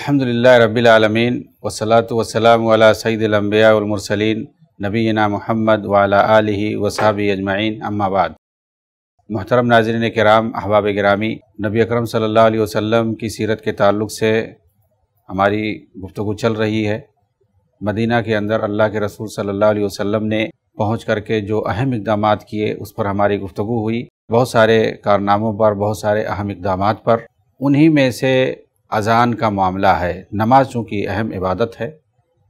अल्हम्दुलिल्लाह रब्बिल वसलातु वसलाम अला सय्यिदिल मुरसलीन नबीना मोहम्मद वाला आलिहि वसाबी अजमाइन अम्माबाद मोहतरम नाजरन कराम अहबाब ग्रामी नबी अकरम सल्लल्लाहु अलैहि की सीरत के ताल्लुक़ से हमारी गुफ्तु चल रही है मदीना के अंदर अल्लाह के रसूल सल्लल्लाहु अलैहि वसल्लम ने पहुँच करके जो अहम इकदाम किए उस पर हमारी गुफ्तु हुई बहुत सारे कारनामों पर बहुत सारे अहम इकदाम पर उन्हीं में से अज़ान का मामला है। नमाज़ चूँकि अहम इबादत है।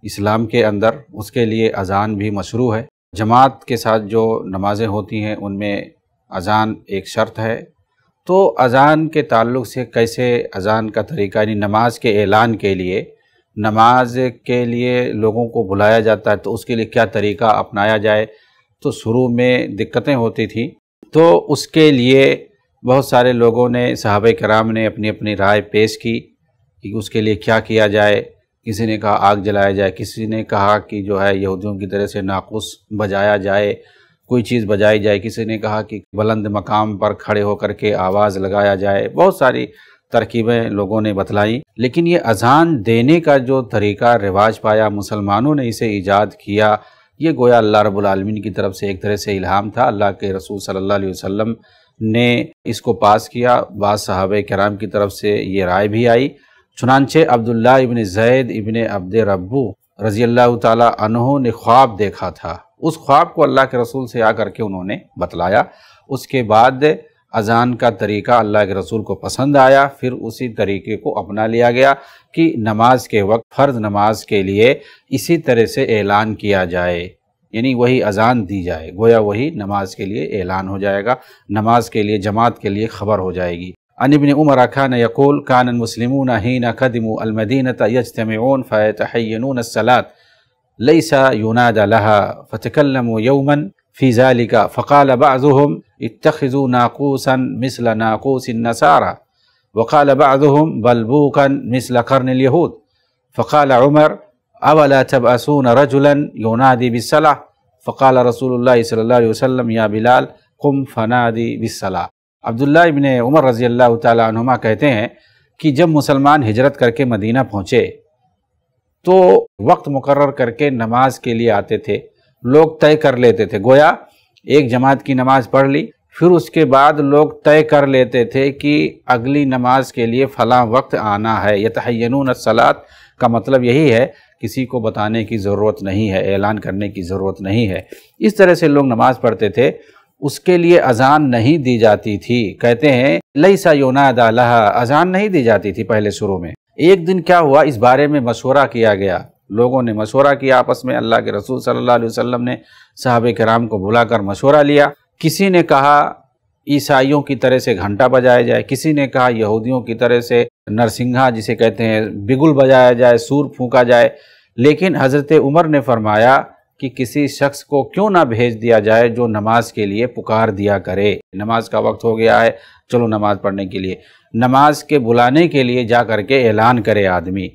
इस्लाम के अंदर उसके लिए अज़ान भी मशरू है। जमात के साथ जो नमाज़ें होती हैं, उनमें अज़ान एक शर्त है। तो अज़ान के ताल्लुक़ से कैसे अज़ान का तरीका, यानी नमाज़ के ऐलान के लिए, नमाज़ के लिए लोगों को बुलाया जाता है तो उसके लिए क्या तरीका अपनाया जाए? तो शुरू में दिक्कतें होती थी। तो उसके लिए बहुत सारे लोगों ने सहाब कराम ने अपनी अपनी राय पेश की। कि उसके लिए क्या किया जाए, किसी ने कहा आग जलाया जाए, किसी ने कहा कि जो है यहूदियों की तरह से नाकुस बजाया जाए, कोई चीज़ बजाई जाए, किसी ने कहा कि बुलंद मकाम पर खड़े होकर के आवाज़ लगाया जाए, बहुत सारी तरकीबें लोगों ने बतलाई। लेकिन ये अजान देने का जो तरीका, रिवाज पाया, मुसलमानों ने इसे ईजाद किया, ये गोया अल्लाह रब्बुल की तरफ़ से एक तरह से इल्हाम था। अल्लाह के रसूल अलैहि वसल्लम ने इसको पास किया बाद साहब कराम की तरफ़ से ये राय भी आई। चुनानचे अब्दुल्ला इबन जैद इबन अब्द रब्बू रज़ी अल्लाह तहों ने ख्वाब देखा था। उस ख्वाब को अल्लाह के रसूल से आकर के उन्होंने बतलाया। उसके बाद अजान का तरीका अल्लाह के रसूल को पसंद आया। फिर उसी तरीके को अपना लिया गया कि नमाज़ के वक्त, फ़र्ज़ नमाज़ के लिए इसी तरह से ऐलान किया जाए। यानी वही अजान दी जाए। गोया वही नमाज़ के लिए ऐलान हो जाएगा। नमाज़ के लिए, जमात के लिए ख़बर हो जाएगी। अनबिन उमर खान यकूल कान मुस्लिमून हीन कदमू अलमदीनत यजतमून फ़तहैनून सलात लईसा यूनाद लहा फ़तकलमु यौमन फ़ी ज़ालिका फ़क़ाल बाज़ुहुम इत्तखिज़ू नाकूसन मिसल नाकूस नसारा वक़ाल बाज़ुहुम बलबूकन मिसल कर्न यहूद फ़क़ाल उमर अवला तबअसून रजुलन यूनादी बिसला फ़क़ाल रसूलुल्लाह सल्लल्लाहु अलैहि वसल्लम या बिलाल कुम फनादी बिसला अब्दुल्ला इबन उमर रज़ी अल्लाह तुमा कहते हैं कि जब मुसलमान हिजरत करके मदीना पहुँचे तो वक्त मुकर करके नमाज़ के लिए आते थे। लोग तय कर लेते थे। गोया एक जमात की नमाज़ पढ़ ली, फिर उसके बाद लोग तय कर लेते थे कि अगली नमाज़ के लिए फ़लाँ वक्त आना है। यतहैनून सलात का मतलब यही है, किसी को बताने की ज़रूरत नहीं है, ऐलान करने की ज़रूरत नहीं है। इस तरह से लोग नमाज़ पढ़ते थे उसके लिए अजान नहीं दी जाती थी। कहते हैं लई सा अजान नहीं दी जाती थी पहले शुरू में। एक दिन क्या हुआ, इस बारे में मशवरा किया गया। लोगों ने मशवरा किया आपस में, अल्लाह के रसूल सल्लल्लाहु अलैहि वसल्लम ने साहब कराम को बुलाकर मशवरा लिया। किसी ने कहा, ईसाइयों की तरह से घंटा बजाया जाए। किसी ने कहा, यहूदियों की तरह से नरसिंहा, जिसे कहते हैं, बिगुल बजाया जाए, सूर फूका जाए। लेकिन हज़रत उमर ने फरमाया कि किसी शख्स को क्यों ना भेज दिया जाए जो नमाज़ के लिए पुकार दिया करे। नमाज़ का वक्त हो गया है, चलो नमाज़ पढ़ने के लिए। नमाज़ के बुलाने के लिए जा कर के ऐलान करे आदमी।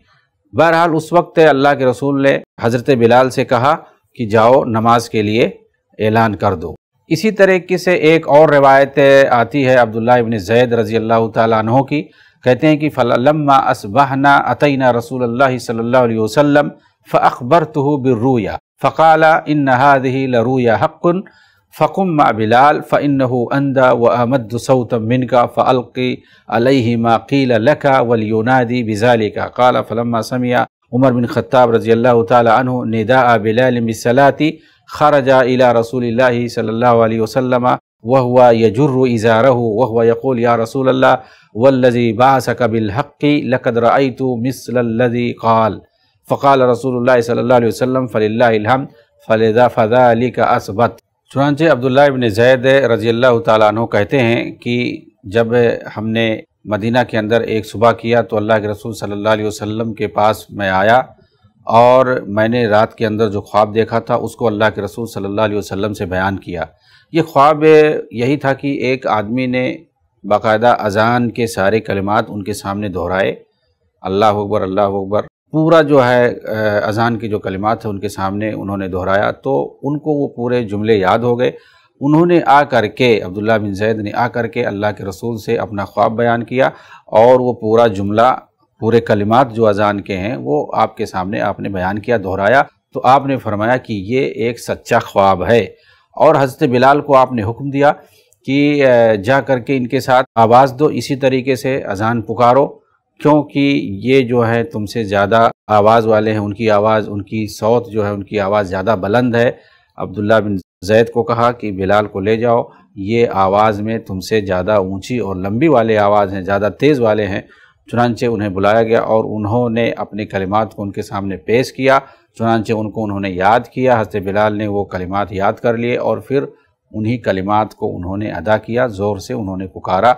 बहरहाल उस वक्त अल्लाह के रसूल ने हज़रत बिलाल से कहा कि जाओ, नमाज़ के लिए ऐलान कर दो। इसी तरीके से एक और रिवायत आती है अब्दुल्ला इबन जैद रज़ी अल्लाह तहों की। कहते हैं कि फ़लम्मा असबहना अतना रसूल अल्लाह सल्लल्लाहु अलैहि वसल्लम फ़अख़बरतहु बिर्रुया फ़काला इन हादही लरूया हक़्क़ुन फ़कुम बिलाल फ़िन्नहु अंदा व अमद सऊतम मिनका फ़अल्क़ी अलैहि मा क़ील लका वलियुनादी बिज़ालिका क़ाल फ़लम्मा समिया उमर बिन ख़त्ताब रज़ी अल्लाह तआला अन्हु निदा बिलाल बिसलाती खरजा इला रसूलिल्लाहि सल्लल्लाहु अलैहि वसल्लम वहुआ यजुर्रु इज़ारहु वहुआ यक़ूल या रसूल अल्लाह वल्लज़ी बासक बिलहक़्क़ि लक़द रअयतु मिस्लल्लज़ी क़ाल फ़काल सल्लल्लाहु अलैहि वसल्लम फ़लिल्लाहिल फ़लिदा फ़ज़ाली का असबत चुनानचे अब्दुल्ला इबन जैद रज़ी अल्लाह तु कहते हैं कि जब हमने मदीना के अंदर एक सुबह किया तो अल्लाह के रसूल सल्लल्लाहु अलैहि के पास मैं आया और मैंने रात के अंदर जो ख्वाब देखा था, उसको अल्लाह के रसूल सल्लल्लाहु अलैहि से बयान किया। ये ख्वाब यही था कि एक आदमी ने बाकायदा अजान के सारे कलिमात उनके सामने दोहराए। अल्लाह अकबर अल्लाह अकबर। पूरा जो है अजान के जो कलिमात थे उनके सामने उन्होंने दोहराया तो उनको वो पूरे जुमले याद हो गए। उन्होंने आ कर के अब्दुल्ला बिन जैद ने आ कर के अल्लाह के रसूल से अपना ख्वाब बयान किया और वो पूरा जुमला, पूरे कलिमात जो अजान के हैं, वो आपके सामने आपने बयान किया, दोहराया। तो आपने फरमाया कि ये एक सच्चा ख्वाब है और हज़रत बिलाल को आपने हुक्म दिया कि जा कर के इनके साथ आवाज़ दो, इसी तरीके से अजान पुकारो। क्योंकि ये जो है तुमसे ज़्यादा आवाज़ वाले हैं, उनकी आवाज़, उनकी सौत जो है, उनकी आवाज़ ज़्यादा बुलंद है। अब्दुल्ला बिन जैद को कहा कि, बिलाल को ले जाओ, ये आवाज़ में तुमसे ज़्यादा ऊँची और लंबी वाले आवाज़ हैं, ज़्यादा तेज़ वाले हैं। चुनानचे उन्हें बुलाया गया और उन्होंने अपने कलिमात को उनके सामने पेश किया। चुनानचे उनको, उन्होंने याद किया, हज़रत बिलाल ने वो कलिमात याद कर लिए और फिर उन्हीं कलिमात को उन्होंने अदा किया, ज़ोर से उन्होंने पुकारा।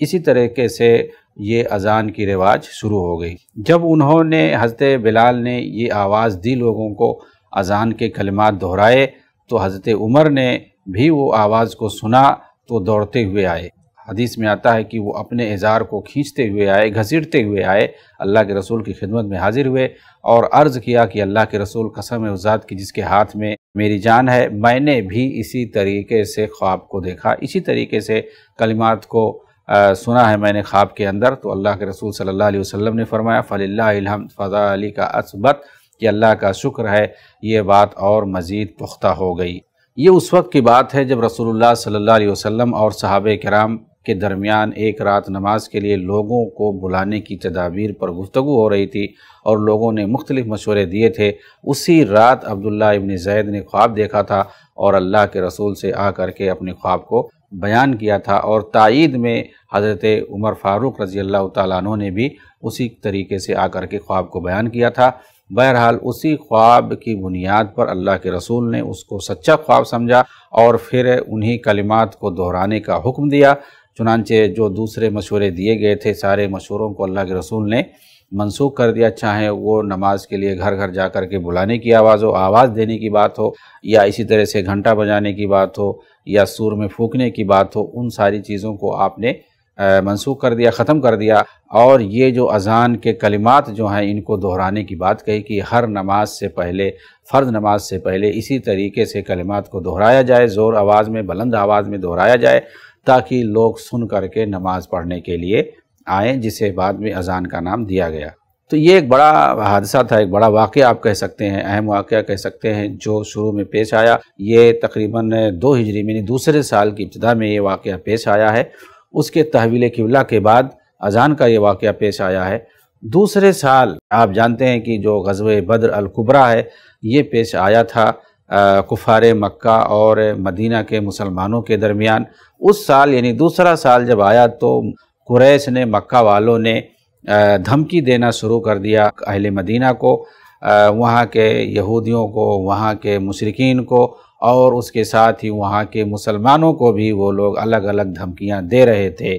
इसी तरीके से ये अज़ान की रिवाज शुरू हो गई। जब उन्होंने हज़रत बिलाल ने ये आवाज़ दी लोगों को अज़ान के कलिमात दोहराए तो हज़रत उमर ने भी वो आवाज़ को सुना तो दौड़ते हुए आए। हदीस में आता है कि वो अपने इज़ार को खींचते हुए आए, घसीटते हुए आए, अल्लाह के रसूल की खिदमत में हाजिर हुए और अर्ज़ किया कि अल्लाह के रसूल कसम उज़ात की जिसके हाथ में मेरी जान है, मैंने भी इसी तरीके से ख्वाब को देखा, इसी तरीके से कलिमात को आ, सुना है मैंने ख्वाब के अंदर तो अल्लाह के रसूल सल्लल्लाहु अलैहि वसल्लम ने फरमाया फ़लिल्लाम फ़ज़ा अली का असबत कि अल्लाह का शुक्र है ये बात और मज़ीद पुख्ता हो गई। ये उस वक्त की बात है जब रसूलुल्लाह सल्लल्लाहु अलैहि वसल्लम और सहाब कराम के दरमियान एक रात नमाज़ के लिए लोगों को बुलाने की तदाबीर पर गुफ्तु हो रही थी और लोगों ने मुख्तलिफ़ मशवरे दिए थे उसी रात अब्दुल्ला इबन जैद ने ख्वाब देखा था और अल्लाह के रसूल से आ कर के अपने ख्वाब को बयान किया था और तइद में हज़रत उमर फ़ारूक रज़ी अल्लाह तु ने भी उसी तरीके से आकर के ख्वाब को बयान किया था। बहरहाल उसी ख्वाब की बुनियाद पर अल्लाह के रसूल ने उसको सच्चा ख्वाब समझा और फिर उन्हीं कलिमात को दोहराने का हुक्म दिया। चुनानचे जो दूसरे मशवरे दिए गए थे, सारे मशवरों को अल्लाह के रसूल ने मनसूख कर दिया। चाहे वो नमाज़ के लिए घर घर जा कर के बुलाने की आवाज़ हो, आवाज़ देने की बात हो, या इसी तरह से घंटा बजाने की बात हो, या सुर में फूकने की बात हो, उन सारी चीज़ों को आपने मनसूख कर दिया, ख़त्म कर दिया। और ये जो अज़ान के कलिमात जो हैं, इनको दोहराने की बात कही कि हर नमाज़ से पहले फ़र्द नमाज़ से पहले इसी तरीके से कलिमात को दोहराया जाए, ज़ोर आवाज़ में, बुलंद आवाज़ में दोहराया जाए। ताकि लोग सुन करके नमाज़ पढ़ने के लिए आए, जिसे बाद में अज़ान का नाम दिया गया। तो ये एक बड़ा हादसा था, एक बड़ा वाक़ आप कह सकते हैं, अहम वाक़ कह सकते हैं, जो शुरू में पेश आया। ये तकरीबन दो हिजरी में दूसरे साल की इब्तदा में ये वाक़ पेश आया है। उसके तहवील किबला के बाद अजान का ये वाक़ पेश आया है। दूसरे साल, आप जानते हैं कि जो गजब बद्र अलकुबरा है, ये पेश आया था। कुफार मक्का और मदीना के मुसलमानों के दरमियान, उस साल यानी दूसरा साल जब आया तो कुरैश ने, मक्का वालों ने धमकी देना शुरू कर दिया अहल मदीना को वहाँ के यहूदियों को, वहाँ के मुशरकिन को और उसके साथ ही वहाँ के मुसलमानों को भी वो लोग अलग अलग धमकियाँ दे रहे थे।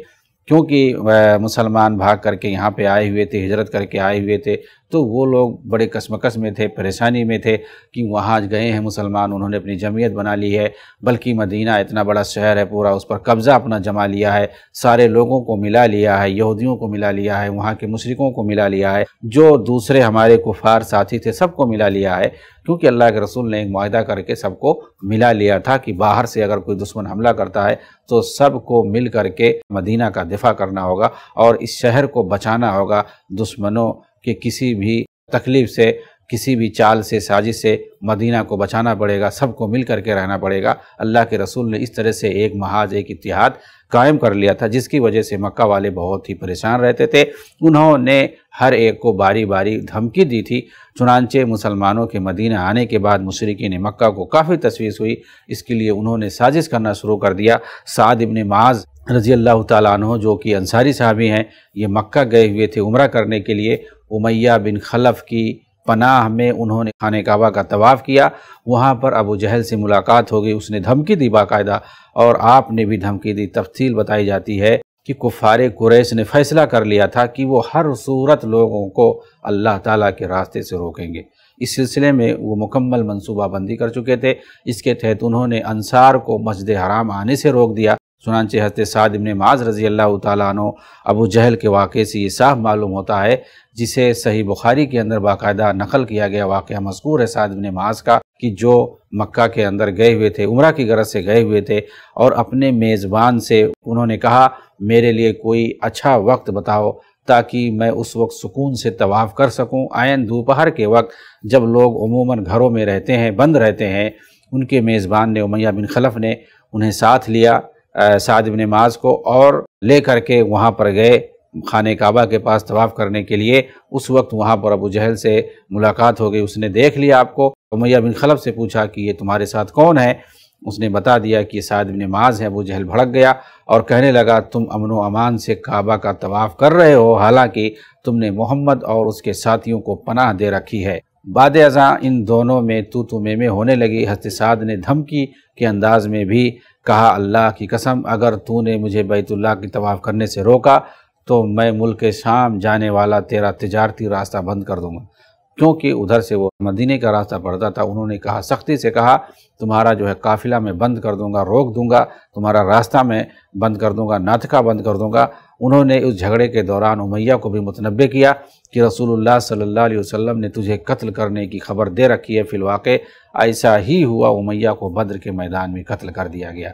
क्योंकि मुसलमान भाग करके यहाँ पे आए हुए थे, हिजरत करके आए हुए थे तो वो लोग बड़े कसमकस में थे, परेशानी में थे कि वहाँ गए हैं मुसलमान, उन्होंने अपनी जमीयत बना ली है, बल्कि मदीना इतना बड़ा शहर है पूरा, उस पर कब्ज़ा अपना जमा लिया है, सारे लोगों को मिला लिया है, यहूदियों को मिला लिया है, वहाँ के मुशरकों को मिला लिया है, जो दूसरे हमारे कुफार साथी थे सबको मिला लिया है, क्योंकि अल्लाह के रसूल ने एक माहा करके सबको मिला लिया था कि बाहर से अगर कोई दुश्मन हमला करता है तो सबको मिल करके मदीना का दिफा करना होगा और इस शहर को बचाना होगा, दुश्मनों के किसी भी तकलीफ़ से, किसी भी चाल से, साजिश से मदीना को बचाना पड़ेगा, सबको मिल करके रहना पड़ेगा। अल्लाह के रसूल ने इस तरह से एक महाज, एक इतिहाद कायम कर लिया था, जिसकी वजह से मक्का वाले बहुत ही परेशान रहते थे। उन्होंने हर एक को बारी बारी धमकी दी थी। चुनानचे मुसलमानों के मदीना आने के बाद मुशरकी ने मक्का को काफ़ी तस्वीर हुई। इसके लिए उन्होंने साजिश करना शुरू कर दिया। साद इबन माज रज़ी अल्लाह तु जो कि अंसारी साहबी हैं, ये मक्का गए हुए थे उम्र करने के लिए। उमैया बिन खलफ की पनाह में उन्होंने खाने काबा का तवाफ़ किया। वहाँ पर अबू जहल से मुलाकात हो गई। उसने धमकी दी बाकायदा और आपने भी धमकी दी। तफसील बताई जाती है कि कुफ़ार कुरैश ने फ़ैसला कर लिया था कि वो हर सूरत लोगों को अल्लाह ताला के रास्ते से रोकेंगे। इस सिलसिले में वो मुकम्मल मनसूबाबंदी कर चुके थे। इसके तहत उन्होंने अंसार को मस्जिद हराम आने से रोक दिया। चुनानचे हज़रत साद इबन माज रज़ी अल्लाह तु अबू जहल के वाक़े से ये साफ़ मालूम होता है, जिसे सही बुखारी के अंदर बाकायदा नकल किया गया वाक़ मजकूर है साद इबन माज का, कि जो मक्का के अंदर गए हुए थे, उम्र की गरज से गए हुए थे, और अपने मेज़बान से उन्होंने कहा, मेरे लिए कोई अच्छा वक्त बताओ, ताकि मैं उस वक्त सुकून से तवाफ़ कर सकूँ। आयन दोपहर के वक्त जब लोग उमूमन घरों में रहते हैं, बंद रहते हैं, उनके मेज़बान ने उमैया बिन खलफ ने उन्हें साथ लिया साद बिन माज को और ले करके वहाँ पर गए खाने काबा के पास तवाफ़ करने के लिए। उस वक्त वहाँ पर अबू जहल से मुलाकात हो गई। उसने देख लिया आपको। उमैया बिन खलब से पूछा कि ये तुम्हारे साथ कौन है? उसने बता दिया कि साद बिन माज है। अबू जहल भड़क गया और कहने लगा, तुम अमन अमान से काबा का तवाफ़ कर रहे हो? हालाँकि तुमने मोहम्मद और उसके साथियों को पनाह दे रखी है। बाद अज़ा इन दोनों में तू तू में होने लगी। हस्तिसाद ने धमकी के अंदाज में भी कहा, अल्लाह की कसम, अगर तूने मुझे बैतुल्ला की तवाफ़ करने से रोका तो मैं मुल्क शाम जाने वाला तेरा तजारती रास्ता बंद कर दूँगा। क्योंकि उधर से वो मदीने का रास्ता पड़ता था, उन्होंने कहा, सख्ती से कहा, तुम्हारा जो है काफ़िला मैं बंद कर दूँगा, रोक दूँगा, तुम्हारा रास्ता मैं बंद कर दूँगा नाथका बंद कर दूँगा। उन्होंने उस झगड़े के दौरान उमैया को भी मुतनबे किया कि रसूलुल्लाह सल्लल्लाहु अलैहि वसल्लम ने तुझे कत्ल करने की खबर दे रखी है फिलवाक़ ऐसा ही हुआ, उमैया को बद्र के मैदान में कत्ल कर दिया गया।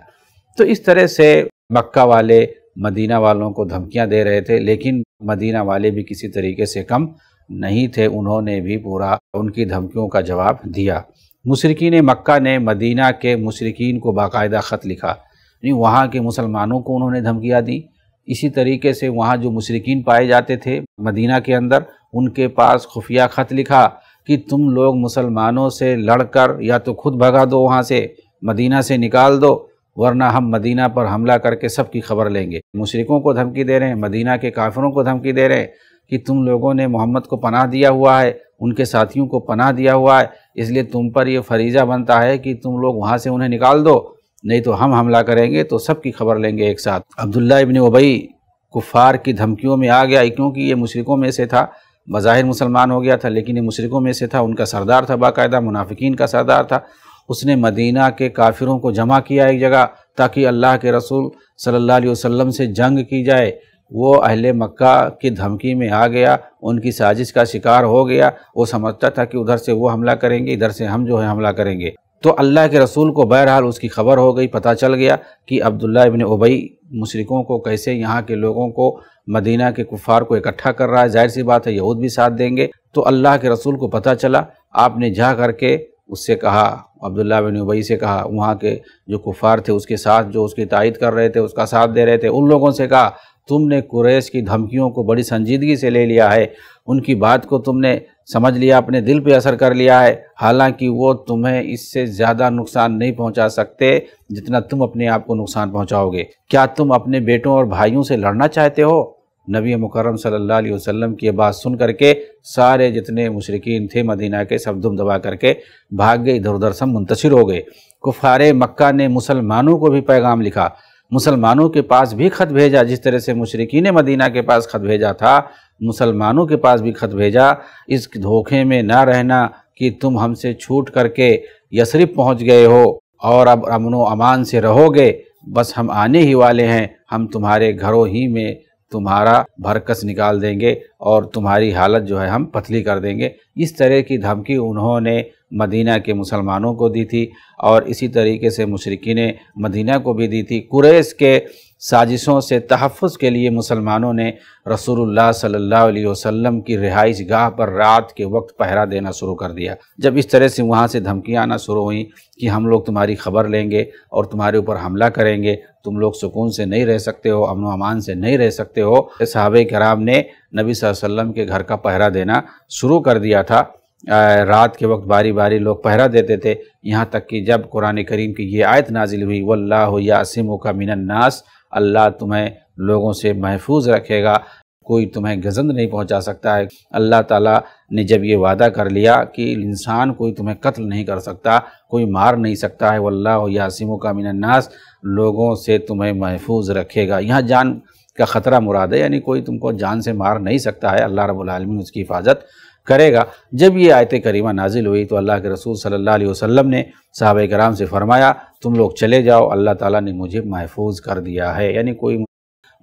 तो इस तरह से मक्का वाले, मदीना वालों को धमकियाँ दे रहे थे, लेकिन मदीना वाले भी किसी तरीके से कम नहीं थे, उन्होंने भी पूरा उनकी धमकियों का जवाब दिया। मुशरकिन मक्का ने मदीना के मुशरकिन को बाकायदा ख़त लिखा। यानी वहाँ के मुसलमानों को उन्होंने धमकियाँ दी। इसी तरीके से वहाँ जो मुशरकिन पाए जाते थे मदीना के अंदर, उनके पास खुफिया ख़त लिखा कि तुम लोग मुसलमानों से लड़कर या तो खुद भगा दो वहाँ से, मदीना से निकाल दो, वरना हम मदीना पर हमला करके सबकी खबर लेंगे। मुशरकों को धमकी दे रहे हैं, मदीना के काफिरों को धमकी दे रहे हैं। कि तुम लोगों ने मोहम्मद को पनाह दिया हुआ है, उनके साथियों को पनाह दिया हुआ है, इसलिए तुम पर यह फरीज़ा बनता है कि तुम लोग वहाँ से उन्हें निकाल दो, नहीं तो हम हमला करेंगे तो सबकी खबर लेंगे एक साथ। अब्दुल्ला इबन ओबई कुफ़ार की धमकियों में आ गया क्योंकि ये मुशरकों में से था, बज़ाहिर मुसलमान हो गया था, लेकिन ये मुशरकों में से था, उनका सरदार था बाकायदा, मुनाफिकीन का सरदार था। उसने मदीना के काफिरों को जमा किया एक जगह, ताकि अल्लाह के रसूल सल्लल्लाहु अलैहि वसल्लम से जंग की जाए वो अहले मक्का की धमकी में आ गया, उनकी साजिश का शिकार हो गया। वो समझता था कि उधर से वो हमला करेंगे, इधर से हम जो है हमला करेंगे। तो अल्लाह के रसूल को बहरहाल उसकी खबर हो गई, पता चल गया कि अब्दुल्ला इबन उबई मुशरकों को कैसे यहाँ के लोगों को मदीना के कुफ़ार को इकट्ठा कर रहा है। ज़ाहिर सी बात है, यहूद भी साथ देंगे। तो अल्लाह के रसूल को पता चला, आपने जा करके उससे कहा अब्दुल्ला बिन उबई से कहा, वहाँ के जो कुफ़ार थे उसके साथ जो उसकी तायद कर रहे थे, उसका साथ दे रहे थे, उन लोगों से कहा तुमने कुरैश की धमकियों को बड़ी संजीदगी से ले लिया है। उनकी बात को तुमने समझ लिया, अपने दिल पे असर कर लिया है। हालाँकि वो तुम्हें इससे ज़्यादा नुकसान नहीं पहुँचा सकते जितना तुम अपने आप को नुकसान पहुंचाओगे। क्या तुम अपने बेटों और भाइयों से लड़ना चाहते हो? नबी मुकरम सल्लल्लाहु अलैहि वसल्लम की बात सुन करके सारे जितने मुशरकिन थे मदीना के सब दुम दबा करके भाग गए इधर उधर सब मुंतशिर हो गए। कुफार मक्का ने मुसलमानों को भी पैगाम लिखा। मुसलमानों के पास भी ख़त भेजा, जिस तरह से मुशरकिन मदीना के पास ख़त भेजा था, मुसलमानों के पास भी ख़त भेजा। इस धोखे में ना रहना कि तुम हमसे छूट करके यसरिफ पहुँच गए हो और अब अमन अमान से रहोगे। बस हम आने ही वाले हैं, हम तुम्हारे घरों ही में तुम्हारा भरकस निकाल देंगे और तुम्हारी हालत जो है हम पतली कर देंगे। इस तरह की धमकी उन्होंने मदीना के मुसलमानों को दी थी और इसी तरीके से मुशरकिन मदीना को भी दी थी। कुरैश के साजिशों से तहफ़ के लिए मुसलमानों ने रसूलुल्लाह सल्लल्लाहु अलैहि वसल्लम की रिहाइश गाह पर रात के वक्त पहरा देना शुरू कर दिया। जब इस तरह से वहाँ से धमकियाँ आना शुरू हुई कि हम लोग तुम्हारी खबर लेंगे और तुम्हारे ऊपर हमला करेंगे, तुम लोग सुकून से नहीं रह सकते हो, अमन अमान से नहीं रह सकते हो साहब कराम ने नबी वसल्लम के घर का पहरा देना शुरू कर दिया था। रात के वक्त बारी बारी लोग पहरा देते थे। यहाँ तक कि जब कुरान करीम की ये आयत नाजिल हुई, वल्लाह यासिम का मिनन्नास अल्लाह तुम्हें लोगों से महफूज रखेगा। कोई तुम्हें गजंद नहीं पहुँचा सकता है। अल्लाह ताला ने जब ये वादा कर लिया कि इंसान कोई तुम्हें कत्ल नहीं कर सकता, कोई मार नहीं सकता है, वल्लाह यासिमों का मिनन्नास लोगों से तुम्हें महफूज रखेगा। यहाँ जान का ख़तरा मुराद है, यानी कोई तुमको जान से मार नहीं सकता है। अल्लाह रब्बुल आलमीन उसकी हिफाजत करेगा। जब ये आयत करीमा नाजिल हुई तो अल्लाह के रसूल अलैहि वसल्लम ने साहब कराम से फरमाया, तुम लोग चले जाओ, अल्लाह ताला ने मुझे महफूज कर दिया है, यानी कोई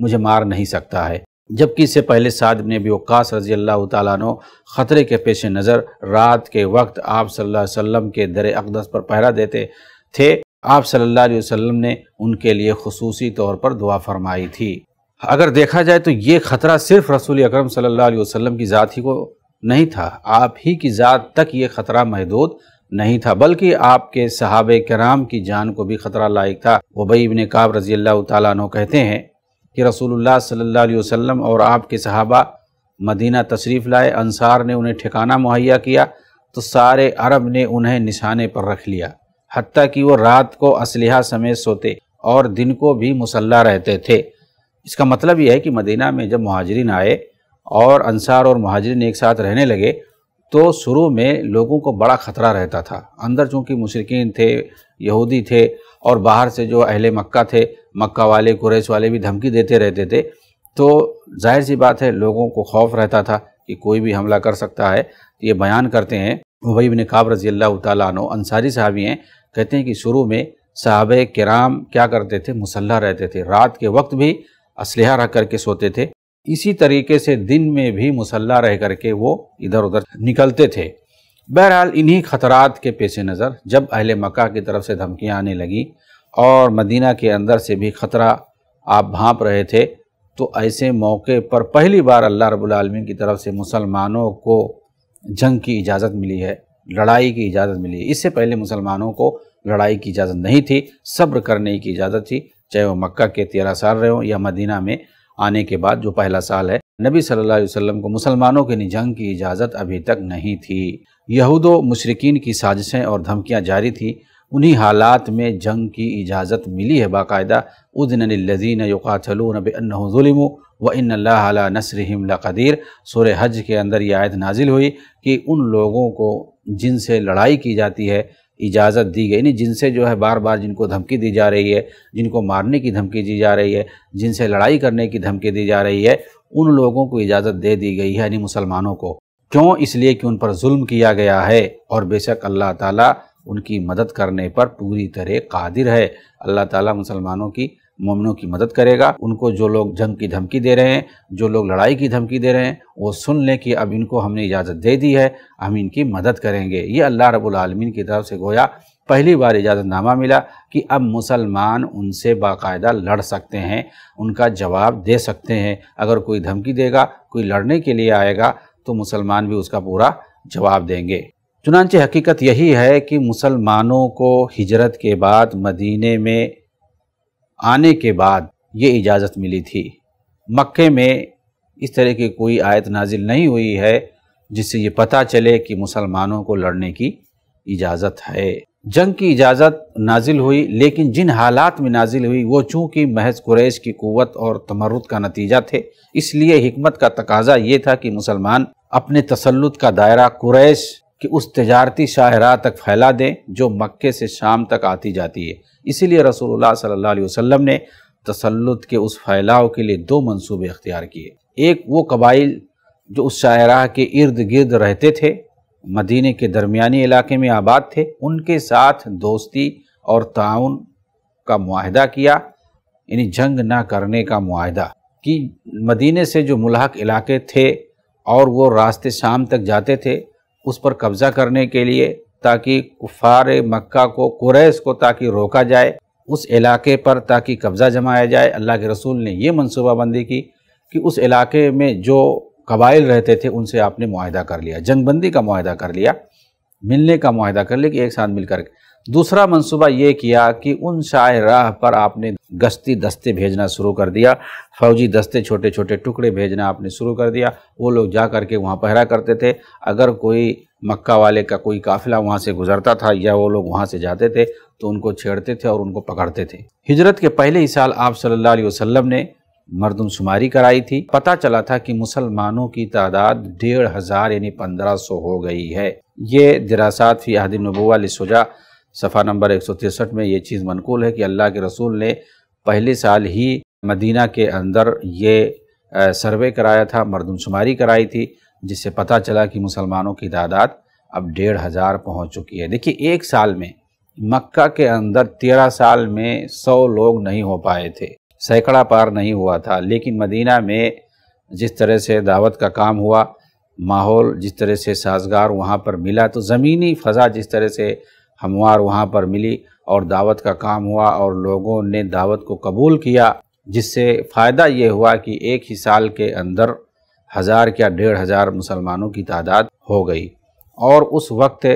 मुझे मार नहीं सकता है। जबकि इससे पहले साद ने भी वक्स रज़ी अल्लाह तु ख़तरे के पेश नज़र रात के वक्त आप सल्लल्लाहु अलैहि वसल्लम के दर अकदस पर पहरा देते थे, आप सल्लल्लाहु अलैहि वसल्लम ने उनके लिए खसूसी तौर पर दुआ फरमाई थी। अगर देखा जाए तो ये ख़तरा सिर्फ़ रसूल अकरम अलैहि वसल्लम की ज़ात को नहीं था। आप ही की ज़ात तक ये ख़तरा महदूद नहीं था, बल्कि आपके सहाब कराम की जान को भी ख़तरा लायक था। वबई इबन काब रज़ी अल्लाह तु कहते हैं कि रसूलुल्लाह सल्लल्लाहु अलैहि वसल्लम और आपके सहाबा मदीना तशरीफ़ लाए, अंसार ने उन्हें ठिकाना मुहैया किया तो सारे अरब ने उन्हें निशाने पर रख लिया हती कि वो रात को असलहा समेत सोते और दिन को भी मुसल्ला रहते थे। इसका मतलब यह है कि मदीना में जब महाजरीन आए और अंसार और महाजरीन एक साथ रहने लगे तो शुरू में लोगों को बड़ा ख़तरा रहता था। अंदर चूँकि मुशरकिन थे, यहूदी थे, और बाहर से जो अहले मक्का थे, मक्का वाले, कुरैश वाले भी धमकी देते रहते थे तो ज़ाहिर सी बात है, लोगों को खौफ रहता था कि कोई भी हमला कर सकता है। तो ये बयान करते हैं वही बिन काब रज़ी अल्लाह तनो अंसारी साहबी हैं, कहते हैं कि शुरू में साहब कराम क्या करते थे? मुसल्ला रहते थे। रात के वक्त भी असलहा रख करके सोते थे। इसी तरीके से दिन में भी मुसल्ला रह करके वो इधर उधर निकलते थे। बहरहाल, इन्हीं ख़तरात के पेश नज़र जब अहल मक्का की तरफ़ से धमकियाँ आने लगी और मदीना के अंदर से भी ख़तरा आप भांप रहे थे तो ऐसे मौके पर पहली बार अल्लाह रब्बुल आलमीन की तरफ़ से मुसलमानों को जंग की इजाज़त मिली है, लड़ाई की इजाज़त मिली है। इससे पहले मुसलमानों को लड़ाई की इजाज़त नहीं थी, सब्र करने की इजाज़त थी। चाहे वो मक्का के तेरह साल रहे हों या मदीना में आने के बाद जो पहला साल है, नबी सल्लल्लाहु अलैहि वसल्लम को मुसलमानों के जंग की इजाज़त अभी तक नहीं थी। यहूदो मुशरकिन की साजिशें और धमकियाँ जारी थी। उन्हीं हालात में जंग की इजाज़त मिली है बाकायदा। उदन लजीन युकातलून बेन्नज़ुलम व इन नसरम लक़दीर। सुर हज के अंदर यह आयत नाजिल हुई कि उन लोगों को जिनसे लड़ाई की जाती है इजाज़त दी गई। नहीं, जिनसे जो है बार बार जिनको धमकी दी जा रही है, जिनको मारने की धमकी दी जा रही है, जिनसे लड़ाई करने की धमकी दी जा रही है, उन लोगों को इजाज़त दे दी गई है, यानी मुसलमानों को। क्यों? इसलिए कि उन पर जुल्म किया गया है और बेशक अल्लाह ताला उनकी मदद करने पर पूरी तरह कादिर है। अल्लाह ताला मुसलमानों की मोमिनों की मदद करेगा। उनको जो लोग जंग की धमकी दे रहे हैं, जो लोग लड़ाई की धमकी दे रहे हैं, वो सुन लें कि अब इनको हमने इजाज़त दे दी है, हम इनकी मदद करेंगे। ये अल्लाह रब्बुल आलमीन की तरफ़ से गोया पहली बार इजाज़तनामा मिला कि अब मुसलमान उनसे बाकायदा लड़ सकते हैं, उनका जवाब दे सकते हैं। अगर कोई धमकी देगा, कोई लड़ने के लिए आएगा तो मुसलमान भी उसका पूरा जवाब देंगे। चुनानचे हकीकत यही है कि मुसलमानों को हिजरत के बाद मदीने में आने के बाद ये इजाज़त मिली थी। मक्के में इस तरह की कोई आयत नाजिल नहीं हुई है, जिससे ये पता चले कि मुसलमानों को लड़ने की इजाज़त है। जंग की इजाज़त नाजिल हुई, लेकिन जिन हालात में नाजिल हुई, वो चूँकि महज कुरैश की क़वत और तमरुद का नतीजा थे, इसलिए हमत का तकाजा ये था कि मुसलमान अपने तसलुत का दायरा कुरैश कि उस तजारती शाहरा तक फैला दें, जो मक्के से शाम तक आती जाती है। इसीलिए रसूलुल्लाह सल्लल्लाहु अलैहि वसल्लम ने तसल्लुत के उस फैलाव के लिए दो मंसूबे अख्तियार किए। एक, वो कबाइल जो उस शाहरा के इर्द गिर्द रहते थे, मदीने के दरमियानी इलाके में आबाद थे, उनके साथ दोस्ती और ताउन का माहदा किया। यानी जंग ना करने का माहदा कि मदीने से जो मुलाक इलाके थे और वो रास्ते शाम तक जाते थे उस पर कब्ज़ा करने के लिए ताकि कुफार मक्का को, कुरैश को ताकि रोका जाए, उस इलाके पर ताकि कब्ज़ा जमाया जाए। अल्लाह के रसूल ने यह मनसूबाबंदी की कि उस इलाके में जो कबाइल रहते थे, उनसे आपने माहिदा कर लिया, जंगबंदी का माहदा कर लिया, मिलने का माहदा कर लिया कि एक साथ मिलकर दूसरा मंसूबा ये किया कि उन शाह राह पर आपने गश्ती दस्ते भेजना शुरू कर दिया, फौजी दस्ते छोटे छोटे टुकड़े भेजना आपने शुरू कर दिया, वो लोग जा कर के वहाँ पहरा करते थे। अगर कोई मक्का वाले का कोई काफिला वहाँ से गुजरता था या वो लोग वहाँ से जाते थे तो उनको छेड़ते थे और उनको पकड़ते थे। हिजरत के पहले ही साल आप सल्लल्लाहु अलैहि वसल्लम ने मरदमशुमारी कराई थी। पता चला था कि मुसलमानों की तादाद डेढ़ हज़ार यानी पंद्रह सौ हो गई है। ये दरासात फ़ी अहदिम नबुआ लिसुजा सफ़ा नंबर एक में ये चीज़ मनकूल है कि अल्लाह के रसूल ने पहले साल ही मदीना के अंदर ये सर्वे कराया था, मरदमशुमारी कराई थी, जिससे पता चला कि मुसलमानों की तादाद अब डेढ़ हज़ार पहुँच चुकी है। देखिए, एक साल में, मक्का के अंदर तेरह साल में सौ लोग नहीं हो पाए थे। सैकड़ा पार नहीं हुआ था, लेकिन मदीना में जिस तरह से दावत का काम हुआ, माहौल जिस तरह से साजगार वहाँ पर मिला तो ज़मीनी फ़ज़ा जिस तरह से हमवार वहाँ पर मिली और दावत का काम हुआ और लोगों ने दावत को कबूल किया, जिससे फ़ायदा ये हुआ कि एक ही साल के अंदर हज़ार या डेढ़ हज़ार मुसलमानों की तादाद हो गई। और उस वक्त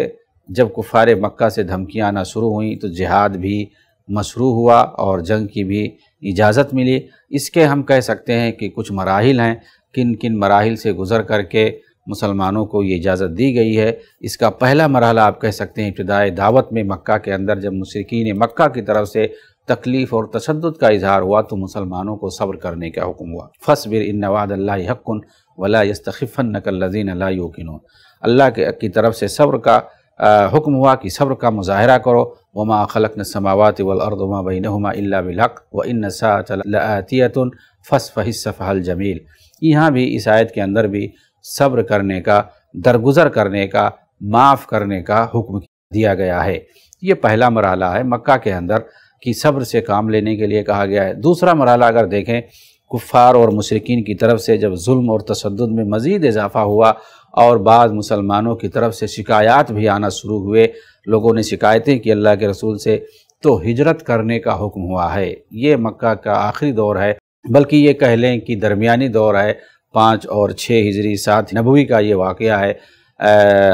जब कुफ़ार मक्का से धमकियाँ आना शुरू हुई तो जिहाद भी मशरू हुआ और जंग की भी इजाज़त मिली। इसके हम कह सकते हैं कि कुछ मराहल हैं किन किन मराहल से गुज़र करके मुसलमानों को ये इजाज़त दी गई है। इसका पहला मरहला आप कह सकते हैं इब्तदाई दावत में मक्का के अंदर जब मुशरकिन मक्का की तरफ़ से तकलीफ़ और तशद का इजहार हुआ तो मुसलमानों को सब्र करने का हुक्म हुआ। फसबिर इन नवाद हक्न वला यस्तफ़न नकल लजीन अल्लाकिन अल्लाह के की तरफ़ से सब्र का हुक्म हुआ कि सब्र का मुजाहरा करो। वमा खलक नमावत वलअर्दमा बैनहुमा इल्ला बिलहक व इन सातियतन फ़स फ़हिसफ़ल जमील। यहाँ भी इस आयत के अंदर भी सब्र करने का, दरगुज़र करने का, माफ़ करने का हुक्म दिया गया है। ये पहला मरहला है मक्का के अंदर कि सब्र से काम लेने के लिए कहा गया है। दूसरा मरहला अगर देखें, कुफ़ार और मुशरकिन की तरफ़ से जब जुल्म और तशद में मज़ीद इजाफ़ा हुआ और बाद मुसलमानों की तरफ़ से शिकायत भी आना शुरू हुए, लोगों ने शिकायतें की अल्लाह के रसूल से तो हिजरत करने का हुक्म हुआ है। ये मक्का का आखिरी दौर है, बल्कि ये कह लें कि दरमियानी दौर है पाँच और छः हिजरी सात नबवी का ये वाक़ है।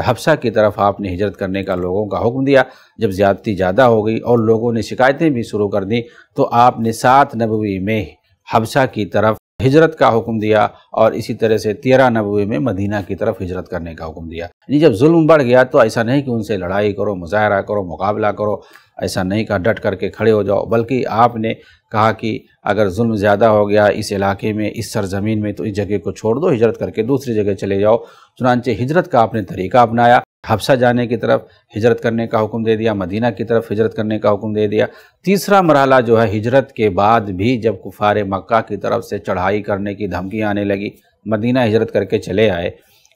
हफ्सा की तरफ़ आपने हिजरत करने का लोगों का हुक्म दिया। जब ज़्यादती ज़्यादा हो गई और लोगों ने शिकायतें भी शुरू कर दी तो आपने सात नबवी में हफ्सा की तरफ़ हिजरत का हुक्म दिया और इसी तरह से तेरह नबे में मदीना की तरफ़ हिजरत करने का हुक्म दिया। जब जुल्म बढ़ गया तो ऐसा नहीं कि उनसे लड़ाई करो, मुजाहरा करो, मुकाबला करो। ऐसा नहीं कहा, डट करके खड़े हो जाओ। बल्कि आपने कहा कि अगर जुल्म ज़्यादा हो गया इस इलाके में, इस सरजमीन में तो इस जगह को छोड़ दो, हिजरत करके दूसरी जगह चले जाओ। चुनानचे हिजरत का आपने तरीका अपनाया, हफ्सा जाने की तरफ़ हिजरत करने का हुक्म दे दिया, मदीना की तरफ़ हिजरत करने का हुक्म दे दिया। तीसरा मरहला जो है, हिजरत के बाद भी जब कुफार मक्का की तरफ़ से चढ़ाई करने की धमकी आने लगी, मदीना हिजरत करके चले आए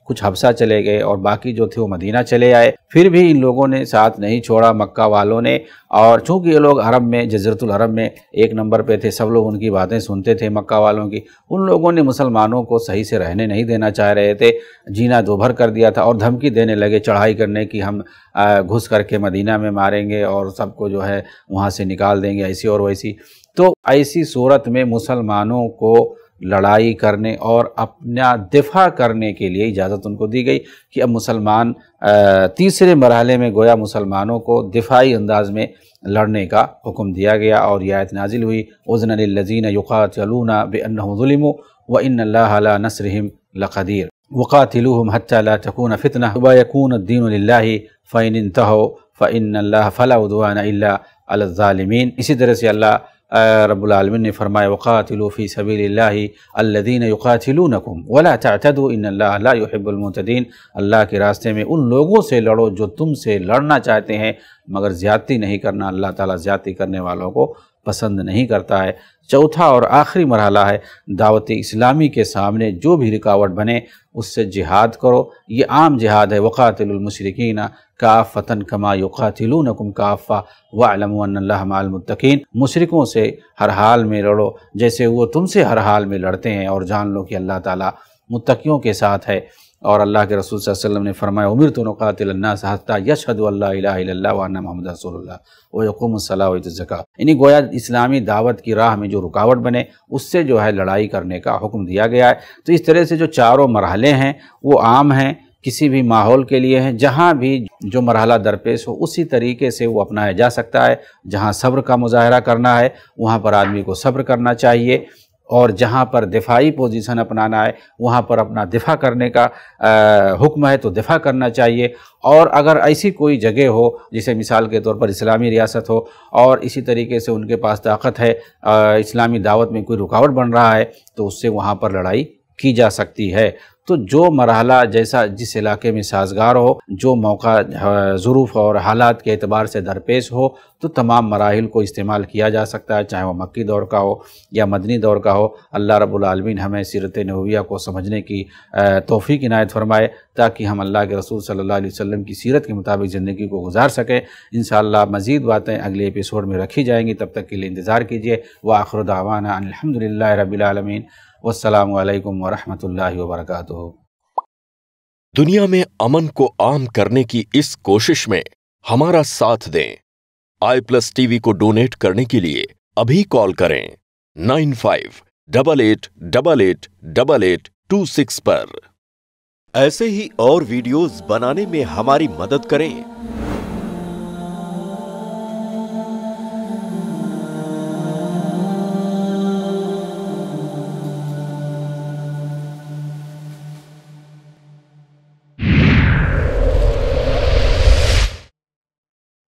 कुछ हफ्सा चले गए और बाकी जो थे वो मदीना चले आए। फिर भी इन लोगों ने साथ नहीं छोड़ा, मक्का वालों ने। और चूँकि ये लोग अरब में, जजरतुल अरब में एक नंबर पे थे, सब लोग उनकी बातें सुनते थे मक्का वालों की। उन लोगों ने मुसलमानों को सही से रहने नहीं देना चाह रहे थे। जीना दोभर कर दिया था और धमकी देने लगे चढ़ाई करने की हम घुस करके मदीना में मारेंगे और सबको जो है वहाँ से निकाल देंगे, ऐसी और वैसी। तो ऐसी सूरत में मुसलमानों को लड़ाई करने और अपना दिफा करने के लिए इजाज़त उनको दी गई कि अब मुसलमान तीसरे मरहले में गोया मुसलमानों को दिफाई अंदाज में लड़ने का हुक्म दिया गया और यह आयत नाजिल हुई। उज़न लजीन युक़ातलूना बेअनज़ुलम व इन नसरहम लक़दीर। वक़ातिलूहम हत्ता ला तकून फितना व यकून दीन फ़ैन तहो फ़ैन फ़ला अल्लाज़ालमीन इसी तरह से अल्लाह रबालमिन ने फरमाया वक़ातिलफ़ी सबील्लादीन युक़ातिलूनकुम वला तदु इन लाहिबुलमतदीन अल्लाह के रास्ते में उन लोगों से लड़ो जो तुमसे लड़ना चाहते हैं, मगर ज़्यादती नहीं करना अल्लाह ताला ज़्यादती करने वालों को पसंद नहीं करता है। चौथा और आखिरी मरहला है, दावत इस्लामी के सामने जो भी रुकावट बने, उससे जिहाद करो। ये आम जिहाद है वक़ातिलमशरकिन काफ़तन कमा युक़ातिलूनकुम काफ़ा वालमतकीन मुशरकों से हर हाल में लड़ो, जैसे वो तुमसे हर हाल में लड़ते हैं, और जान लो कि अल्लाह ताला मुत्तकियों के साथ है। और अल्लाह के रसूल वसल्लम ने फरमाया, उमिर तो नक़ातिलन्नासहता यशहद वाना रसूलुल्लाह। वक़ुमसलाज़का यानी गोया इस्लामी दावत की राह में जो रुकावट बने, उससे जो है लड़ाई करने का हुक्म दिया गया है। तो इस तरह से जो चारों मरहले हैं, वो आम हैं किसी भी माहौल के लिए हैं, जहाँ भी जो मरहला दरपेश हो, उसी तरीके से वो अपनाया जा सकता है। जहाँ सब्र का मुजाहरा करना है, वहाँ पर आदमी को सब्र करना चाहिए और जहाँ पर दिफाई पोजीशन अपनाना है, वहाँ पर अपना दिफा करने का हुक्म है तो दिफा करना चाहिए। और अगर ऐसी कोई जगह हो, जिसे मिसाल के तौर पर इस्लामी रियासत हो, और इसी तरीके से उनके पास ताकत है इस्लामी दावत में कोई रुकावट बन रहा है तो उससे वहाँ पर लड़ाई की जा सकती है। तो जो मरहला जैसा जिस इलाके में साजगार हो, जो मौका ज़रूफ़ और हालात के अतबार से दरपेश हो तो तमाम मराहल को इस्तेमाल किया जा सकता है, चाहे वह मक्की दौर का हो या मदनी दौर का हो। अल्लाह रब्लमिन हमें सीरत नविया को समझने की तोफ़ी इनायत फरमाए, ताकि हम अल्लाह के रसूल सल्ला वसम की सीरत के मुताबिक ज़िंदगी को गुजार सकें। इन मज़ीद बातें अगले एपिसोड में रखी जाएँगी, तब तक के लिए इंतज़ार कीजिए। व आखिर दावाना अलहमदिल्ला रबीआलमीन वसलकम वरहमल वर्का दुनिया में अमन को आम करने की इस कोशिश में हमारा साथ दें। आई प्लस टीवी को डोनेट करने के लिए अभी कॉल करें nine five double eight double eight double eight two six पर। ऐसे ही और वीडियोस बनाने में हमारी मदद करें।